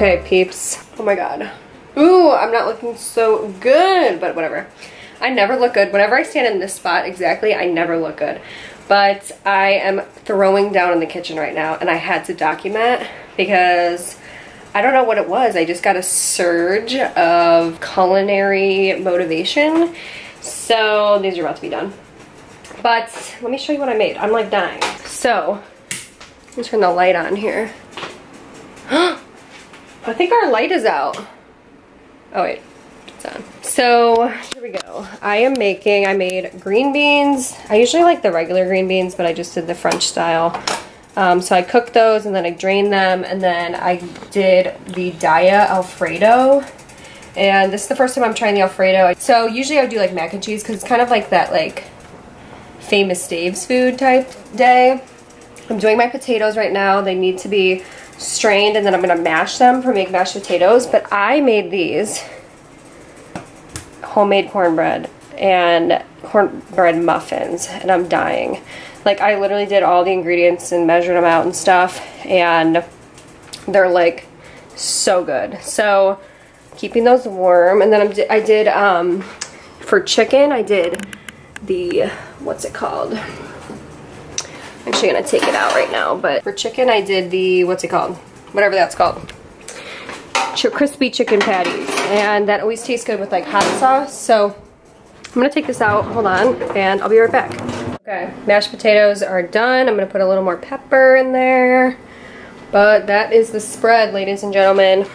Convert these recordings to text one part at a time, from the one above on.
Okay, peeps. Oh my god. Ooh, I'm not looking so good, but whatever. I never look good. Whenever I stand in this spot exactly, I never look good. But I am throwing down in the kitchen right now, and I had to document because I don't know what it was. I just got a surge of culinary motivation. So these are about to be done. But let me show you what I made. I'm like dying. So, let me turn the light on here. I think our light is out. Oh wait, it's on. So, here we go. I am making, I made green beans. I usually like the regular green beans, but I just did the French style. Um, so I cooked those and then I drained them and then I did the Daiya Alfredo. And this is the first time I'm trying the Alfredo. So usually I do like mac and cheese because it's kind of like that like famous Dave's food type day. I'm doing my potatoes right now. They need to be strained and then I'm gonna mash them for make mashed potatoes. But I made these homemade cornbread and cornbread muffins and I'm dying. Like I literally did all the ingredients and measured them out and stuff and they're like so good. So keeping those warm and then I'm, I did um, for chicken I did the what's it called I'm actually gonna take it out right now but for chicken I did the what's it called? Whatever that's called. Ch crispy chicken patties. And that always tastes good with like hot sauce. So I'm gonna take this out. Hold on. And I'll be right back. Okay. Mashed potatoes are done. I'm gonna put a little more pepper in there. But that is the spread ladies and gentlemen.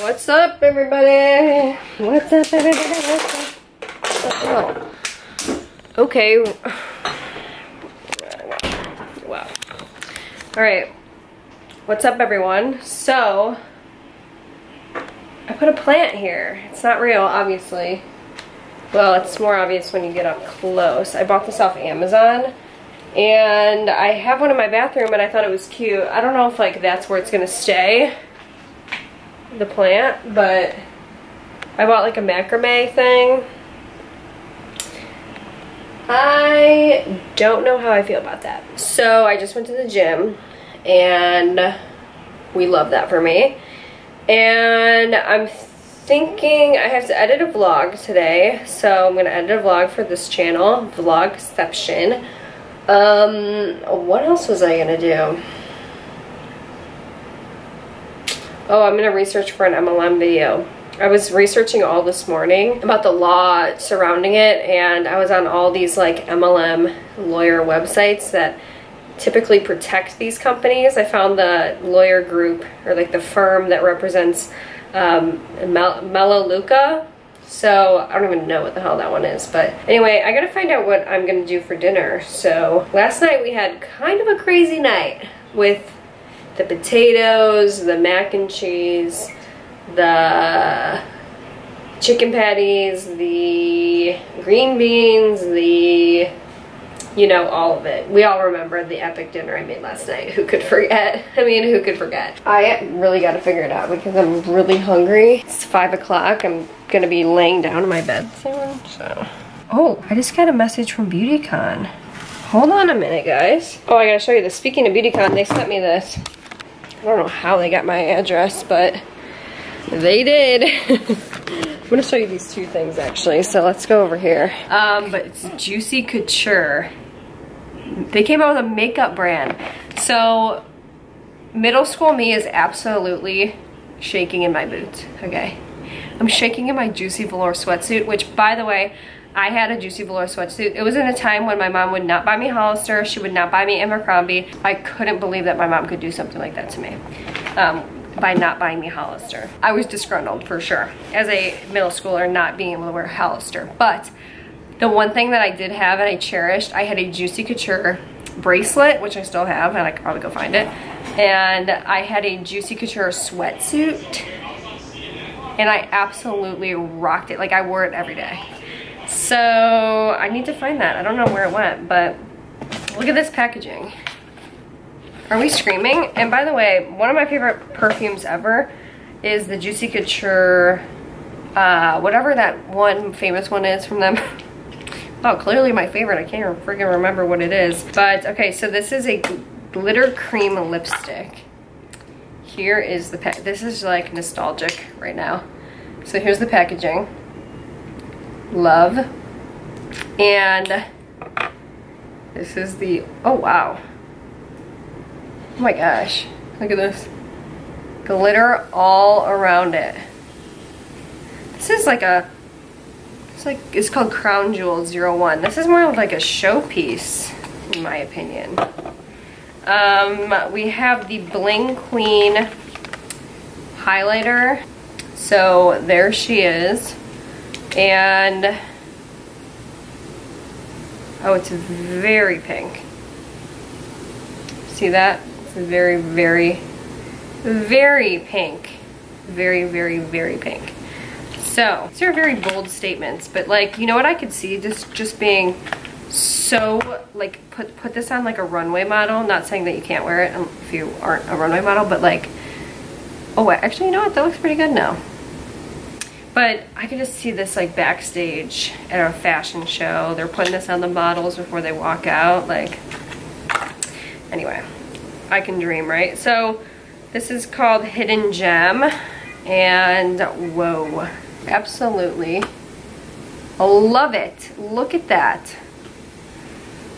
What's up, everybody? What's up, everybody? What's up? Oh. Okay. Wow. All right. What's up, everyone? So, I put a plant here. It's not real, obviously. Well, it's more obvious when you get up close. I bought this off Amazon. And I have one in my bathroom and I thought it was cute. I don't know if like that's where it's gonna stay, the plant, but I bought like a macrame thing. I don't know how I feel about that. So I just went to the gym and we love that for me. And I'm thinking I have to edit a vlog today. So I'm gonna edit a vlog for this channel, Vlogception. Um, what else was I gonna do? Oh, I'm gonna research for an MLM video. I was researching all this morning about the law surrounding it and I was on all these like MLM lawyer websites that typically protect these companies. I found the lawyer group or like the firm that represents um, Mel Melaleuca so I don't even know what the hell that one is. But anyway, I gotta find out what I'm gonna do for dinner. So last night we had kind of a crazy night with the potatoes, the mac and cheese, the chicken patties, the green beans, the you know, all of it. We all remember the epic dinner I made last night. Who could forget? I mean, who could forget? I really got to figure it out because I'm really hungry. It's five o'clock. I'm gonna be laying down in my bed soon, so. Oh, I just got a message from BeautyCon. Hold on a minute, guys. Oh, I gotta show you this. Speaking of BeautyCon, they sent me this. I don't know how they got my address, but they did. I'm gonna show you these two things actually, so let's go over here. Um, but it's Juicy Couture. They came out with a makeup brand. So, middle school me is absolutely shaking in my boots, okay? I'm shaking in my Juicy Velour sweatsuit, which by the way, I had a Juicy Velour sweatsuit. It was in a time when my mom would not buy me Hollister. She would not buy me Abercrombie. I couldn't believe that my mom could do something like that to me. Um, by not buying me Hollister. I was disgruntled for sure as a middle schooler not being able to wear Hollister. But the one thing that I did have and I cherished, I had a Juicy Couture bracelet, which I still have, and I could probably go find it. And I had a Juicy Couture sweatsuit and I absolutely rocked it. Like I wore it every day. So I need to find that. I don't know where it went, but look at this packaging. Are we screaming? And by the way, one of my favorite perfumes ever is the Juicy Couture, uh, whatever that one famous one is from them. Oh, clearly my favorite. I can't freaking remember what it is. But okay, so this is a glitter cream lipstick. Here is the pack. This is like nostalgic right now. So here's the packaging. Love. And this is the, oh wow. Oh my gosh, look at this. Glitter all around it. This is like a it's like, it's called Crown Jewel 01. This is more of like a showpiece, in my opinion. Um, we have the Bling Queen highlighter. So there she is. And, oh, it's very pink. See that? It's very, very, very pink. Very, very, very pink. So, these are very bold statements, but like, you know what I could see just, just being so, like, put, put this on like a runway model. Not saying that you can't wear it um, if you aren't a runway model, but like, oh, actually, you know what? That looks pretty good now. But I could just see this like backstage at a fashion show. They're putting this on the models before they walk out. Like, anyway, I can dream, right? So this is called Hidden Gem. And whoa, Absolutely. Love it. Look at that.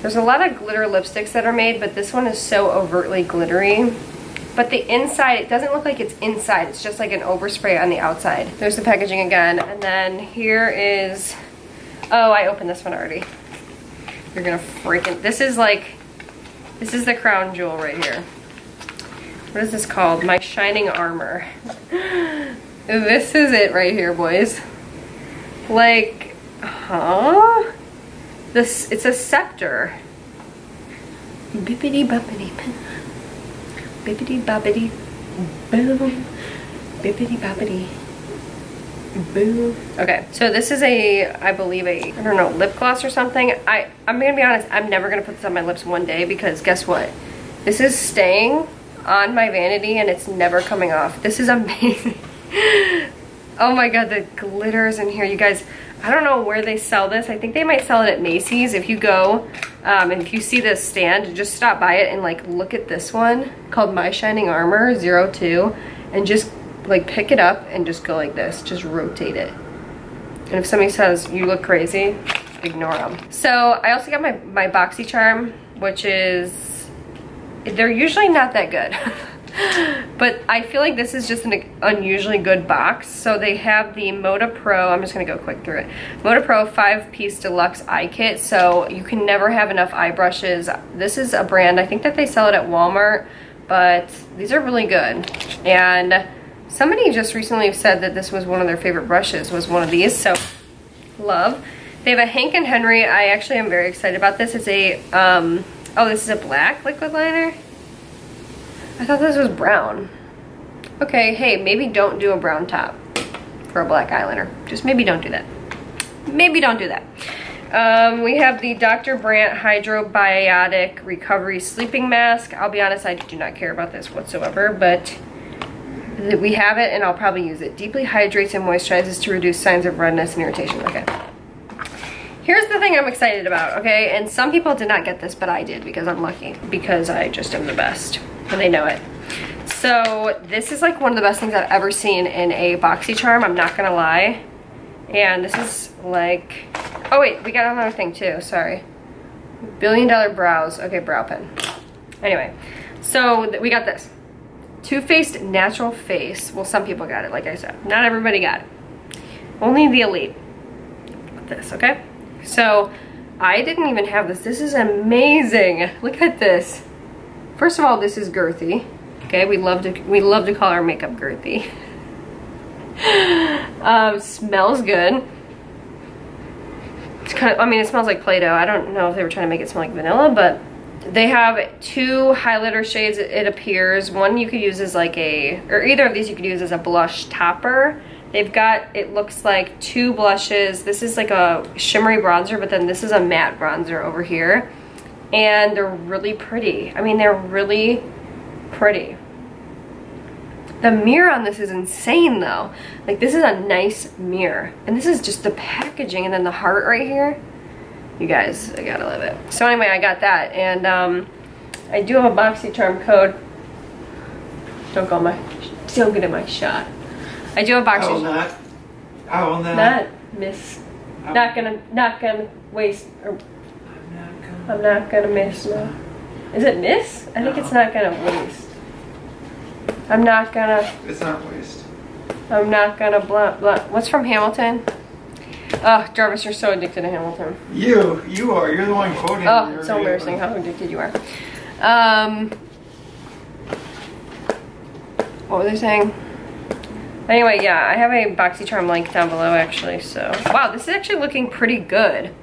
There's a lot of glitter lipsticks that are made, but this one is so overtly glittery. But the inside, it doesn't look like it's inside. It's just like an overspray on the outside. There's the packaging again. And then here is, oh, I opened this one already. You're gonna freaking, this is like, this is the crown jewel right here. What is this called? My Shining Armor. This is it right here, boys. Like, huh? This, it's a scepter. Bippity boppity Bippity boppity boom. Bippity boppity boom. Okay, so this is a, I believe a, I don't know, lip gloss or something. I, I'm gonna be honest, I'm never gonna put this on my lips one day because guess what? This is staying on my vanity and it's never coming off. This is amazing oh my god, the glitters in here. You guys, I don't know where they sell this. I think they might sell it at Macy's. If you go um, and if you see this stand, just stop by it and like look at this one called My Shining Armor 02 and just like pick it up and just go like this. Just rotate it. And if somebody says you look crazy, ignore them. So I also got my, my BoxyCharm, which is, they're usually not that good. but I feel like this is just an unusually good box. So they have the Moda Pro, I'm just gonna go quick through it. Moda Pro 5-piece deluxe eye kit. So you can never have enough eye brushes. This is a brand, I think that they sell it at Walmart, but these are really good. And somebody just recently said that this was one of their favorite brushes, was one of these, so love. They have a Hank and Henry, I actually am very excited about this. It's a, um, oh, this is a black liquid liner. I thought this was brown. Okay, hey, maybe don't do a brown top for a black eyeliner. Just maybe don't do that. Maybe don't do that. Um, we have the Dr. Brandt Hydrobiotic Recovery Sleeping Mask. I'll be honest, I do not care about this whatsoever, but we have it and I'll probably use it. Deeply hydrates and moisturizes to reduce signs of redness and irritation. Okay. Here's the thing I'm excited about, okay? And some people did not get this, but I did because I'm lucky. Because I just am the best and they know it. So this is like one of the best things I've ever seen in a BoxyCharm, I'm not gonna lie. And this is like, oh wait, we got another thing too, sorry. Billion Dollar Brows, okay, brow pen. Anyway, so we got this. Too Faced Natural Face. Well, some people got it, like I said. Not everybody got it. Only the elite. This, okay? So, I didn't even have this. This is amazing. Look at this. First of all, this is girthy. Okay, we love to we love to call our makeup girthy. um, smells good. It's kind of, I mean, it smells like Play-Doh. I don't know if they were trying to make it smell like vanilla, but they have two highlighter shades, it appears. One you could use as like a, or either of these you could use as a blush topper. They've got, it looks like two blushes. This is like a shimmery bronzer, but then this is a matte bronzer over here and they're really pretty. I mean, they're really pretty. The mirror on this is insane though. Like this is a nice mirror. And this is just the packaging and then the heart right here. You guys, I gotta love it. So anyway, I got that, and um, I do have a BoxyCharm code. Don't go my, don't get in my shot. I do have I will BoxyCharm. not. I will not. Not miss. I'm- Not gonna, not gonna waste. Or I'm not gonna. I'm not gonna miss. No. Is it miss? I think No. it's not gonna waste. I'm not gonna. It's not waste. I'm not gonna blunt blunt. What's from Hamilton? Oh, Jarvis, you're so addicted to Hamilton. You, you are. You're the one quoting. Oh, it's so embarrassing how addicted you are. Um, what were they saying? Anyway, yeah, I have a BoxyCharm link down below actually, so. Wow, this is actually looking pretty good.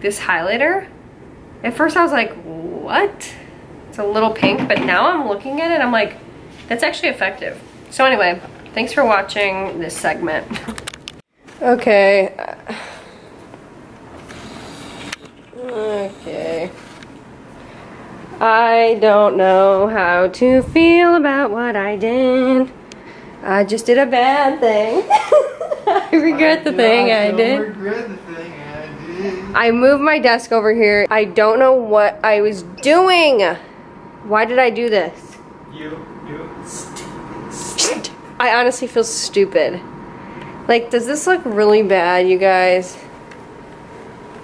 This highlighter. At first I was like, what? It's a little pink, but now I'm looking at it, I'm like, that's actually effective. So anyway, thanks for watching this segment. okay. Okay. I don't know how to feel about what I did. I just did a bad thing. I regret the do- thing I don't did. regret the thing I did. I moved my desk over here. I don't know what I was doing. Why did I do this? You, you. I honestly feel stupid. Like, does this look really bad, you guys?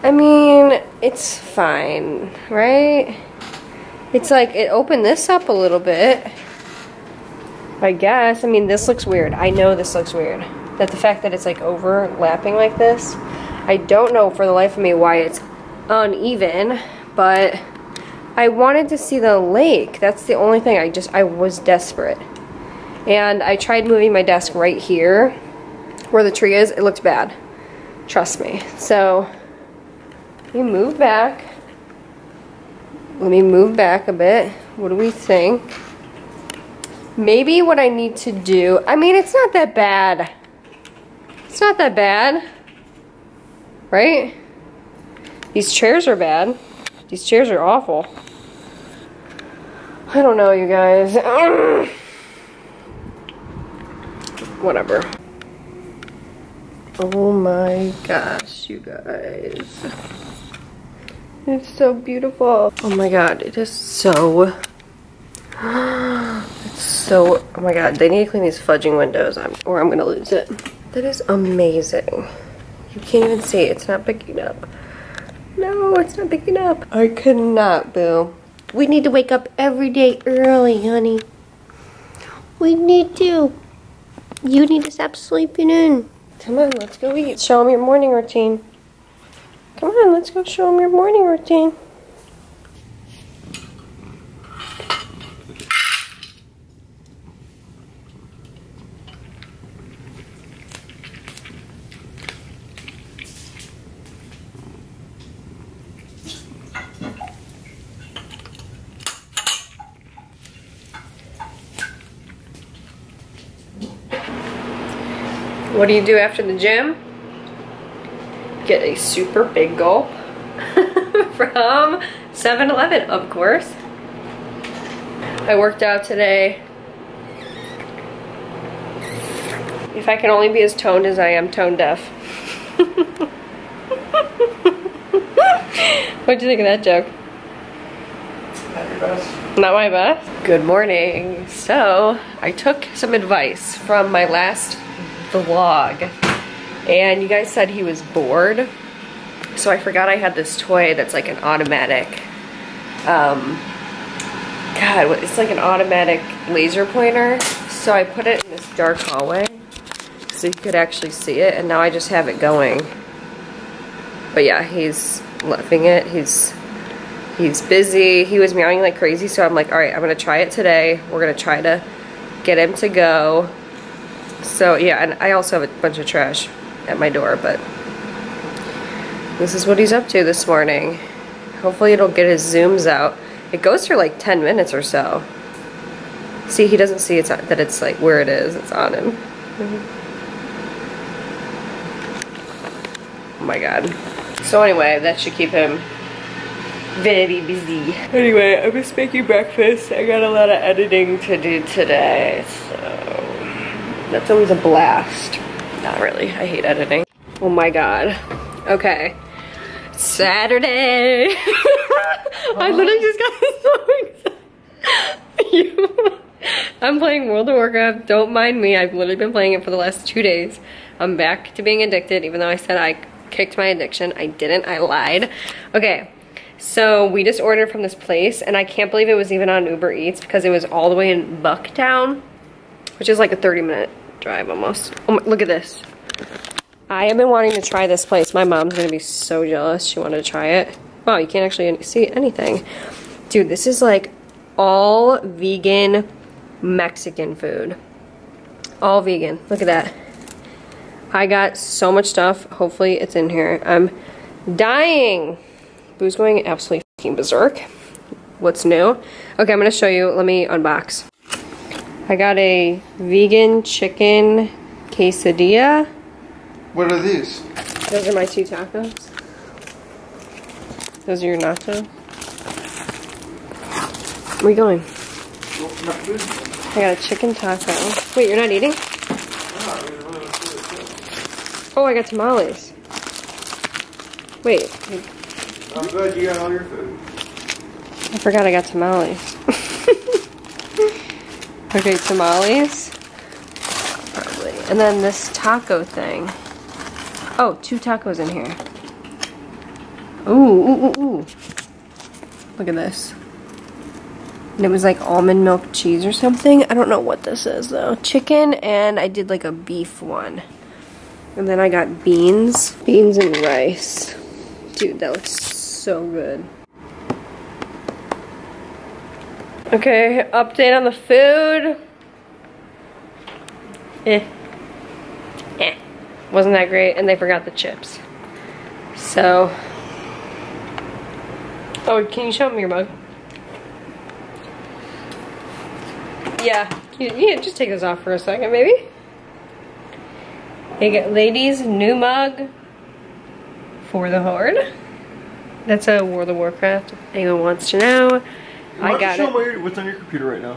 I mean, it's fine, right? It's like, it opened this up a little bit. I guess. I mean, this looks weird. I know this looks weird. That the fact that it's like overlapping like this. I don't know for the life of me why it's uneven, but I wanted to see the lake. That's the only thing. I just, I was desperate. And I tried moving my desk right here where the tree is. It looked bad. Trust me. So, we move back. Let me move back a bit. What do we think? Maybe what I need to do, I mean, it's not that bad. It's not that bad. Right? These chairs are bad. These chairs are awful. I don't know, you guys. Whatever. Oh my gosh, you guys. It's so beautiful. Oh my god, it is so it's so, oh my god, they need to clean these fudging windows or I'm gonna lose it. That is amazing. You can't even see it's not picking up. No, it's not picking up. I cannot, Boo. We need to wake up every day early, honey. We need to. You need to stop sleeping in. Come on, let's go eat. Show them your morning routine. Come on, let's go show them your morning routine. What do you do after the gym? Get a super big gulp from 7-Eleven, of course. I worked out today. If I can only be as toned as I am tone deaf. What'd you think of that joke? Not. Not my best. Good morning. So, I took some advice from my last vlog. And you guys said he was bored. So I forgot I had this toy that's like an automatic, um, God, it's like an automatic laser pointer. So I put it in this dark hallway so you could actually see it. And now I just have it going. But yeah, he's loving it. He's he's busy. He was meowing like crazy, so I'm like, all right, I'm gonna try it today. We're gonna try to get him to go. So yeah, and I also have a bunch of trash at my door, but this is what he's up to this morning. Hopefully it'll get his zooms out. It goes for like 10 minutes or so. See, he doesn't see it's that it's like where it is. It's on him. Oh my god. So anyway, that should keep him very busy. Anyway, I'm just making breakfast. I got a lot of editing to do today, so that's always a blast. Not really, I hate editing. Oh my god. Okay. Saturday. I literally just got so excited. I'm playing World of Warcraft. Don't mind me. I've literally been playing it for the last two days. I'm back to being addicted, even though I said I kicked my addiction. I didn't. I lied. Okay. So we just ordered from this place, and I can't believe it was even on Uber Eats because it was all the way in Bucktown, which is like a 30 minute drive almost. Oh my, look at this. I have been wanting to try this place. My mom's gonna be so jealous. She wanted to try it. Wow, you can't actually see anything. Dude, this is like all vegan Mexican food. All vegan. Look at that. I got so much stuff. Hopefully it's in here. I'm dying. Boo's going absolutely berserk. What's new? Okay, I'm gonna show you. Let me unbox. I got a vegan chicken quesadilla. What are these? Those are my two tacos. Those are your nachos. Where are you going? Well, not food. I got a chicken taco. Wait, you're not eating? We really don't do this, Oh, I got tamales. Wait. I'm glad you got all your food. I forgot I got tamales. okay, tamales. Probably. And then this taco thing. Oh, two tacos in here. Ooh, ooh, ooh, ooh. Look at this. And it was like almond milk cheese or something. I don't know what this is though. Chicken and I did like a beef one. And then I got beans. Beans and rice. Dude, that looks so good. Okay, update on the food. Eh. Eh. Wasn't that great, and they forgot the chips. So. Oh, can you show me your mug? Yeah, you, yeah, just take this off for a second, maybe. You get ladies' new mug for the Horde. That's a World of Warcraft. If anyone wants to know. Why I got you it. show me your- what's on your computer right now?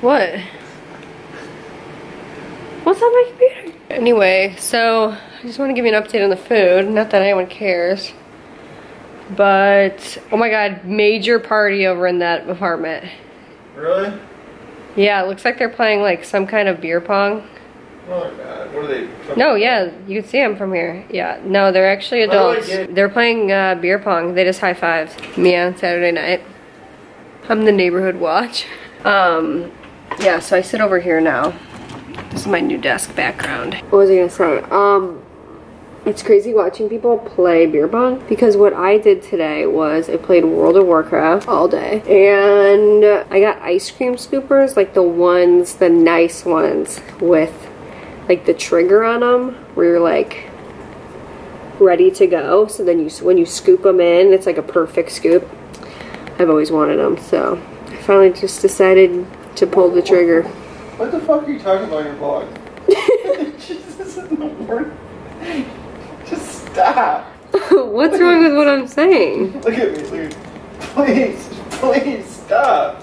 What? What's on my computer? Anyway, so I just want to give you an update on the food. Not that anyone cares. But, oh my god, major party over in that apartment. Really? Yeah, it looks like they're playing like some kind of beer pong. Oh my god. What are they? No, yeah, you can see them from here. Yeah, no, they're actually How do I adults. They're playing uh, beer pong. They just high fived me on Saturday night. I'm the neighborhood watch. Um, yeah, so I sit over here now. This is my new desk background. What was I gonna say? Um, it's crazy watching people play beer pong because what I did today was I played World of Warcraft all day and I got ice cream scoopers, like the ones, the nice ones with like the trigger on them where you're like ready to go. So then you, when you scoop them in, it's like a perfect scoop. I've always wanted them, so I finally just decided to pull the trigger. What the fuck are you talking about in your vlog? this isn't the word. Just stop. What's wrong with what I'm saying? Look at me. Me. Please, please stop.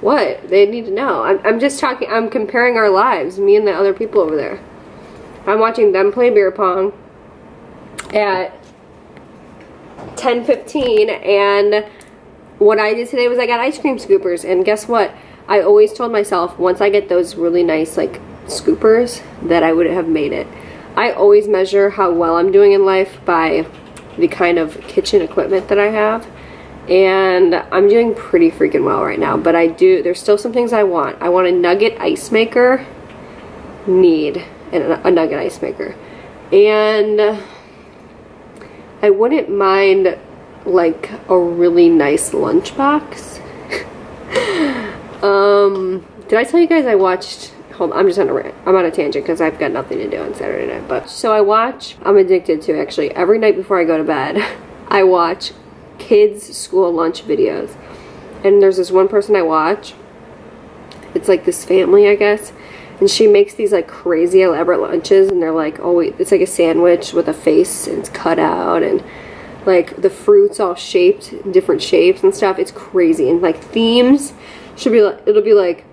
What? They need to know. I'm, I'm just talking, I'm comparing our lives, me and the other people over there. I'm watching them play beer pong at 10:15 and what I did today was I got ice cream scoopers and guess what? I always told myself once I get those really nice like scoopers that I would have made it. I always measure how well I'm doing in life by the kind of kitchen equipment that I have. And I'm doing pretty freaking well right now, but I do there's still some things I want. I want a nugget ice maker. Need a, a nugget ice maker. And I wouldn't mind like a really nice lunchbox. um, did I tell you guys I watched? Hold on, I'm just on a rant. I'm on a tangent because I've got nothing to do on Saturday night. But so I watch. I'm addicted to actually every night before I go to bed. I watch kids' school lunch videos, and there's this one person I watch. It's like this family, I guess, and she makes these like crazy elaborate lunches, and they're like, oh wait, it's like a sandwich with a face and it's cut out, and like the fruits all shaped different shapes and stuff. It's crazy, and like themes should be like it'll be like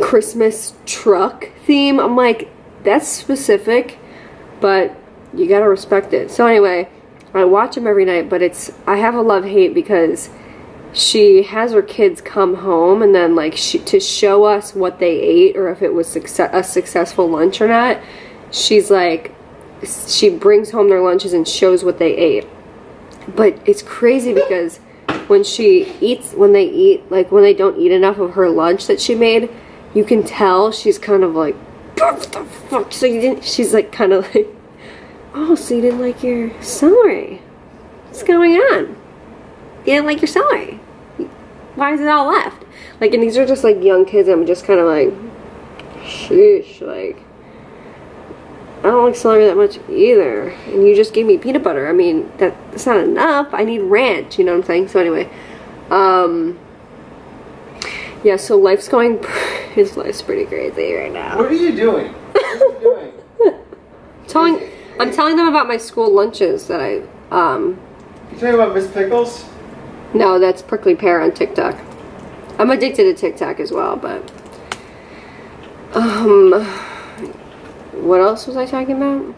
Christmas truck theme. I'm like, that's specific, but you gotta respect it. So anyway, I watch them every night, but it's I have a love hate because she has her kids come home and then like she, to show us what they ate or if it was success, a successful lunch or not. She's like she brings home their lunches and shows what they ate. But it's crazy because when she eats when they eat like when they don't eat enough of her lunch that she made, you can tell she's kind of like what the fuck? So you didn't she's like kind of like Oh, so you didn't like your celery. What's going on? You didn't like your celery. Why is it all left? Like, and these are just like young kids. I'm just kind of like, sheesh, like, I don't like celery that much either. And you just gave me peanut butter. I mean, that, that's not enough. I need ranch, you know what I'm saying? So anyway, um, yeah, so life's going, his life's pretty crazy right now. What are you doing? What are you doing? Telling, I'm telling them about my school lunches that I, um, You talking about Miss Pickles? no, that's Prickly Pear on TikTok. I'm addicted to TikTok as well, but, um, what else was I talking about?